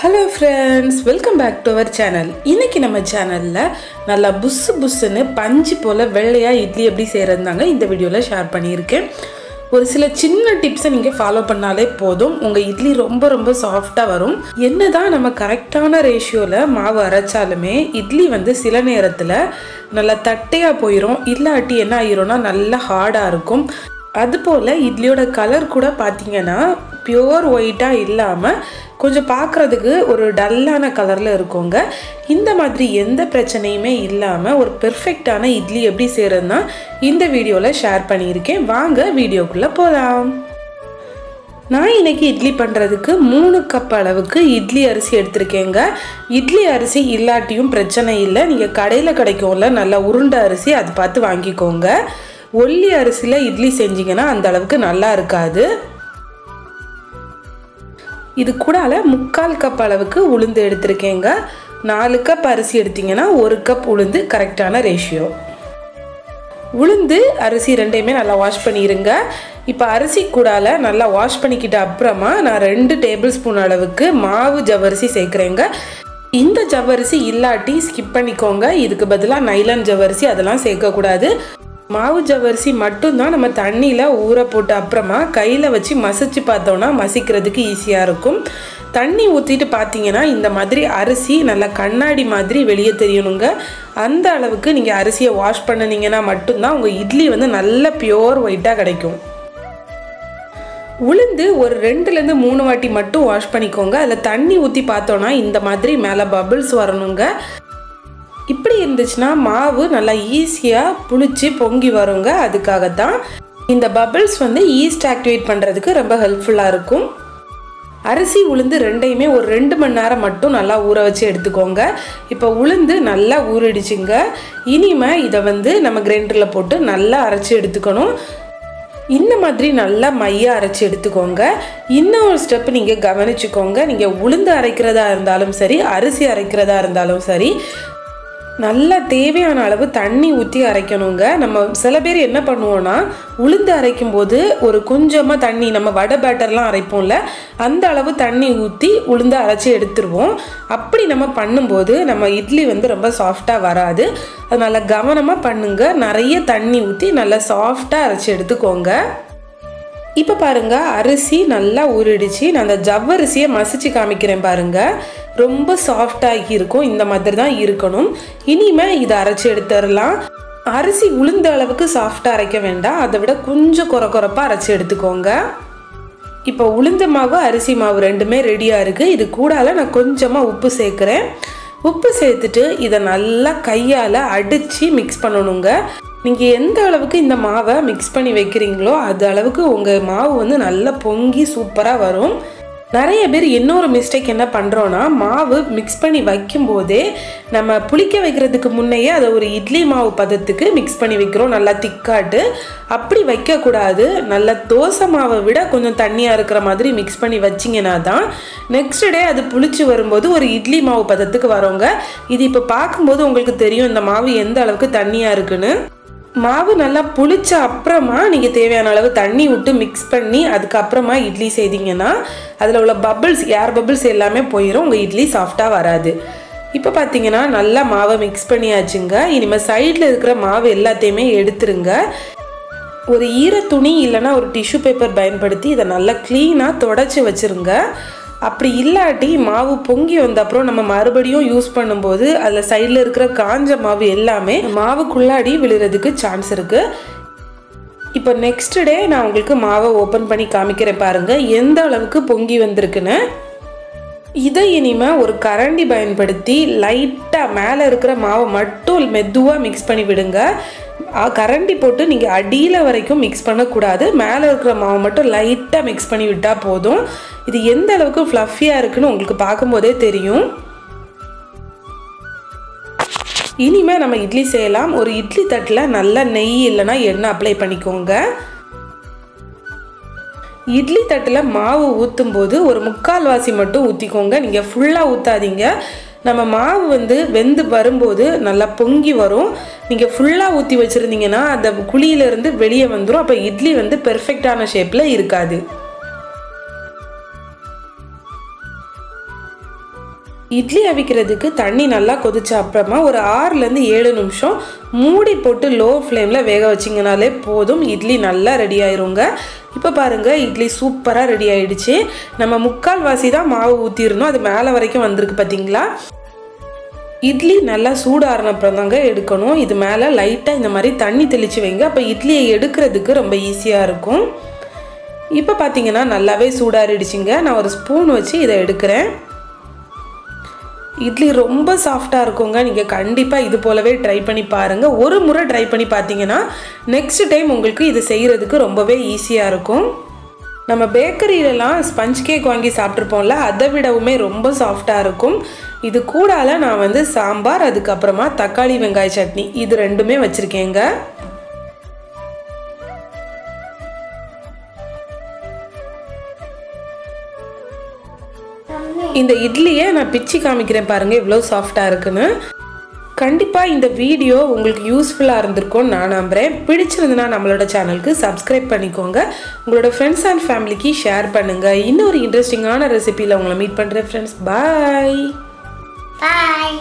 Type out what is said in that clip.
Hello friends welcome back to our channel இன்றைக்கி நம்ம சேனலில் நல்லா புஸ்ஸு புஸ்ஸுன்னு பஞ்சு போல் வெள்ளையாக இட்லி எப்படி செய்கிறதுனாங்க இந்த வீடியோவில் ஷேர் பண்ணியிருக்கேன். ஒரு சில சின்ன டிப்ஸை நீங்கள் ஃபாலோ பண்ணாலே போதும். உங்கள் இட்லி ரொம்ப ரொம்ப சாஃப்டாக வரும். என்ன தான் நம்ம கரெக்டான ரேஷியோவில் மாவு அரைச்சாலுமே இட்லி வந்து சில நேரத்தில் நல்லா தட்டையாக போயிடும் இல்லாட்டி என்ன ஆயிரும்னா நல்லா ஹார்டாக இருக்கும். அதுபோல் இட்லியோட கலர் கூட பார்த்தீங்கன்னா பியோர் ஒயிட்டாக இல்லாமல் கொஞ்சம் பார்க்குறதுக்கு ஒரு டல்லான கலரில் இருக்குங்க. இந்த மாதிரி எந்த பிரச்சனையுமே இல்லாமல் ஒரு பெர்ஃபெக்டான இட்லி எப்படி செய்கிறதுனா இந்த வீடியோவில் ஷேர் பண்ணியிருக்கேன். வாங்க வீடியோக்குள்ளே போகலாம் நான் இன்றைக்கி இட்லி பண்ணுறதுக்கு மூணு கப் அளவுக்கு இட்லி அரிசி எடுத்திருக்கேங்க. இட்லி அரிசி இல்லாட்டியும் பிரச்சனை இல்லை. நீங்கள் கடையில் கிடைக்கும்ல நல்லா உருண்டை அரிசி அது பார்த்து வாங்கிக்கோங்க. ஒல்லி அரிசியில் இட்லி செஞ்சீங்கன்னா அந்த அளவுக்கு நல்லா இருக்காது. இது கூடால முக்கால் கப் அளவுக்கு உளுந்து எடுத்திருக்கேங்க. நாலு கப் அரிசி எடுத்தீங்கன்னா ஒரு கப் உளுந்து கரெக்டான ரேஷியோ உளுந்து அரிசி ரெண்டையுமே நல்லா வாஷ் பண்ணிடுங்க இப்போ அரிசி கூடால நல்லா வாஷ் பண்ணிக்கிட்ட அப்புறமா நான் ரெண்டு டேபிள் ஸ்பூன் அளவுக்கு மாவு ஜவ்வரிசி சேர்க்குறேங்க. இந்த ஜவ்வரிசி இல்லாட்டி ஸ்கிப் பண்ணிக்கோங்க. இதுக்கு பதிலாக நைலான் ஜவ்வரிசி அதெல்லாம் சேர்க்கக்கூடாது. மாவு ஜவரிசி மட்டும்தான் நம்ம தண்ணியில் ஊற போட்டு அப்புறமா கையில் வச்சு மசிச்சு பார்த்தோன்னா மசிக்கிறதுக்கு ஈஸியாக இருக்கும். தண்ணி ஊற்றிட்டு பார்த்தீங்கன்னா இந்த மாதிரி அரிசி நல்லா கண்ணாடி மாதிரி வெளியே தெரியணுங்க. அந்த அளவுக்கு நீங்கள் அரிசியை வாஷ் பண்ணினீங்கன்னா மட்டும்தான் உங்கள் இட்லி வந்து நல்ல பியோர் ஒயிட்டாக கிடைக்கும். உளுந்து ஒரு ரெண்டுலேருந்து மூணு வாட்டி மட்டும் வாஷ் பண்ணிக்கோங்க. அதில் தண்ணி ஊற்றி பார்த்தோன்னா இந்த மாதிரி மேலே பபிள்ஸ் வரணுங்க. இப்படி இருந்துச்சுன்னா மாவு நல்லா ஈஸியாக புளிச்சு பொங்கி வருங்க. அதுக்காக தான் இந்த பபிள்ஸ் வந்து ஈஸ்ட் ஆக்டிவேட் பண்ணுறதுக்கு ரொம்ப ஹெல்ப்ஃபுல்லாக இருக்கும். அரிசி உளுந்து ரெண்டையுமே ஒரு ரெண்டு மணி நேரம் மட்டும் நல்லா ஊற வச்சு எடுத்துக்கோங்க. இப்போ உளுந்து நல்லா ஊறிடுச்சுங்க. இனிமே இதை வந்து நம்ம கிரைண்டரில் போட்டு நல்லா அரைச்சி எடுத்துக்கணும். இந்த மாதிரி நல்லா மையாக அரைச்சி எடுத்துக்கோங்க. இன்னும் ஒரு ஸ்டெப் நீங்கள் கவனிச்சுக்கோங்க. நீங்கள் உளுந்து அரைக்கிறதா இருந்தாலும் சரி அரிசி அரைக்கிறதா இருந்தாலும் சரி நல்லா தேவையான அளவு தண்ணி ஊற்றி அரைக்கணுங்க. நம்ம சில பேர் என்ன பண்ணுவோன்னா உளுந்து அரைக்கும் போது ஒரு கொஞ்சமாக தண்ணி நம்ம வடை பேட்டர்லாம் அரைப்போம்ல அந்த அளவு தண்ணி ஊற்றி உளுந்து அரைச்சி எடுத்துருவோம். அப்படி நம்ம பண்ணும்போது நம்ம இட்லி வந்து ரொம்ப சாஃப்டாக வராது. அதனால் கவனமாக பண்ணுங்க. நிறைய தண்ணி ஊற்றி நல்லா சாஃப்டாக அரைச்சி எடுத்துக்கோங்க. இப்போ பாருங்க அரிசி நல்லா ஊறிடுச்சு. நான் அந்த ஜவ்வரிசியை மசிச்சு காமிக்கிறேன் பாருங்கள் ரொம்ப சாஃப்டாகி இருக்கும். இந்த மாதிரி தான் இருக்கணும். இனிமே இதை அரைச்சி எடுத்துடலாம். அரிசி உளுந்த அளவுக்கு சாஃப்டாக அரைக்க வேண்டாம். அதை விட கொஞ்சம் குறை குறைப்பாக அரைச்சி எடுத்துக்கோங்க. இப்போ உளுந்த மாவு அரிசி மாவு ரெண்டுமே ரெடியாக இருக்குது இது கூடால நான் கொஞ்சமாக உப்பு சேர்க்குறேன். உப்பு சேர்த்துட்டு இதை நல்லா கையால் அடித்து மிக்ஸ் பண்ணணுங்க. நீங்கள் எந்த அளவுக்கு இந்த மாவை மிக்ஸ் பண்ணி வைக்கிறீங்களோ அது அளவுக்கு உங்கள் மாவு வந்து நல்லா பொங்கி சூப்பராக வரும். நிறைய பேர் இன்னொரு மிஸ்டேக் என்ன பண்ணுறோன்னா மாவு மிக்ஸ் பண்ணி வைக்கும்போதே நம்ம புளிக்க வைக்கிறதுக்கு முன்னையே அதை ஒரு இட்லி மாவு பதத்துக்கு மிக்ஸ் பண்ணி வைக்கிறோம். நல்லா திக்காட்டு. அப்படி வைக்கக்கூடாது. நல்லா தோசை மாவை விட கொஞ்சம் தண்ணியாக இருக்கிற மாதிரி மிக்ஸ் பண்ணி வச்சிங்கன்னா தான் நெக்ஸ்ட் டே அது புளிச்சு வரும்போது ஒரு இட்லி மாவு பதத்துக்கு வரோங்க. இது இப்போ பார்க்கும்போது உங்களுக்கு தெரியும் இந்த மாவு எந்த அளவுக்கு தண்ணியாக இருக்குன்னு. மாவு நல்லா புளிச்ச அப்புறமா நீங்கள் தேவையான அளவு தண்ணி விட்டு மிக்ஸ் பண்ணி அதுக்கப்புறமா இட்லி செய்தீங்கன்னா அதில் உள்ள பபிள்ஸ் ஏர் பபிள்ஸ் எல்லாமே போயிடும் உங்கள் இட்லி சாஃப்டாக வராது. இப்போ பார்த்தீங்கன்னா நல்லா மாவை மிக்ஸ் பண்ணியாச்சுங்க. இனிமேல் சைடில் இருக்கிற மாவு எல்லாத்தையுமே எடுத்துருங்க. ஒரு ஈர துணி இல்லைன்னா ஒரு டிஷ்யூ பேப்பர் பயன்படுத்தி இதை நல்லா க்ளீனாக தொடச்சி வச்சுருங்க. அப்படி இல்லாட்டி மாவு பொங்கி வந்த அப்புறம் நம்ம மறுபடியும் யூஸ் பண்ணும்போது அதில் சைடில் இருக்கிற காஞ்ச மாவு எல்லாமே மாவுக்குள்ளாடி விழுறதுக்கு சான்ஸ் இருக்குது இப்போ நெக்ஸ்ட் டே நான் உங்களுக்கு மாவை ஓப்பன் பண்ணி காமிக்கிறேன் பாருங்கள் எந்த அளவுக்கு பொங்கி வந்திருக்குன்னு. இதை இனிமே ஒரு கரண்டி பயன்படுத்தி லைட்டாக மேலே இருக்கிற மாவை மட்டும் மெதுவாக மிக்ஸ் பண்ணி விடுங்க. கரண்டி போட்டு நீங்கள் அடியில் வரைக்கும் மிக்ஸ் பண்ணக்கூடாது. மேலே இருக்கிற மாவை மட்டும் லைட்டாக மிக்ஸ் பண்ணி விட்டால் போதும். இது எந்த அளவுக்கு ஃப்ளஃபியாக இருக்குன்னு உங்களுக்கு பார்க்கும்போதே தெரியும். இனிமேல் நம்ம இட்லி செய்யலாம். ஒரு இட்லி தட்டில் நல்லா நெய் இல்லைன்னா எண்ணெய் அப்ளை பண்ணிக்கோங்க. இட்லி தட்டில் மாவு ஊற்றும் போது ஒரு முக்கால்வாசி மட்டும் ஊற்றிக்கோங்க நீங்கள் ஃபுல்லாக ஊற்றாதீங்க நம்ம மாவு வந்து வெந்து வரும்போது நல்லா பொங்கி வரும். நீங்கள் ஃபுல்லாக ஊற்றி வச்சுருந்தீங்கன்னா அந்த குழியிலேருந்து வெளியே வந்துடும் அப்போ இட்லி வந்து பெர்ஃபெக்டான ஷேப்பில் இருக்காது. இட்லி அவிக்கிறதுக்கு தண்ணி நல்லா கொதிச்ச அப்புறமா ஒரு ஆறுலேருந்து ஏழு நிமிஷம் மூடி போட்டு லோ ஃப்ளேமில் வேக வச்சிங்கனாலே போதும். இட்லி நல்லா ரெடி ஆயிருங்க. இப்போ பாருங்கள் இட்லி சூப்பராக ரெடி ஆயிடுச்சு. நம்ம முக்கால் வாசி தான் மாவு ஊற்றிருந்தோம் அது மேலே வரைக்கும் வந்திருக்கு பார்த்தீங்களா இட்லி நல்லா சூடாறினப்புறம் தாங்க எடுக்கணும். இது மேலே லைட்டாக இந்த மாதிரி தண்ணி தெளித்து வைங்க. அப்போ இட்லியை எடுக்கிறதுக்கு ரொம்ப ஈஸியாக இருக்கும். இப்போ பார்த்தீங்கன்னா நல்லாவே சூடாறிடுச்சுங்க. நான் ஒரு ஸ்பூன் வச்சு இதை எடுக்கிறேன். இட்லி ரொம்ப சாஃப்டாக இருக்குங்க. நீங்கள் கண்டிப்பாக இது போலவே ட்ரை பண்ணி பாருங்கள் ஒரு முறை ட்ரை பண்ணி பார்த்தீங்கன்னா நெக்ஸ்ட் டைம் உங்களுக்கு இது செய்கிறதுக்கு ரொம்பவே ஈஸியாக இருக்கும். நம்ம பேக்கரியிலலாம் ஸ்பஞ்ச் கேக் வாங்கி சாப்பிட்ருப்போம்ல அதை விடவுமே ரொம்ப சாஃப்டாக இருக்கும். இது கூடால நான் வந்து சாம்பார் அதுக்கப்புறமா தக்காளி வெங்காய சட்னி இது ரெண்டுமே வச்சுருக்கேங்க. இந்த இட்லியை நான் பிச்சு காமிக்கிறேன் பாருங்கள் இவ்வளோ சாஃப்டாக இருக்குன்னு. கண்டிப்பாக இந்த வீடியோ உங்களுக்கு யூஸ்ஃபுல்லாக இருந்திருக்கும்னு நான் நம்புகிறேன் பிடிச்சிருந்துன்னா நம்மளோட சேனலுக்கு சப்ஸ்கிரைப் பண்ணிக்கோங்க. உங்களோட ஃப்ரெண்ட்ஸ் அண்ட் ஃபேமிலிக்கு ஷேர் பண்ணுங்கள் இன்னொரு இன்ட்ரெஸ்டிங்கான ரெசிபியில் உங்களை மீட் பண்ணுறேன் ஃப்ரெண்ட்ஸ் பாய் பாய்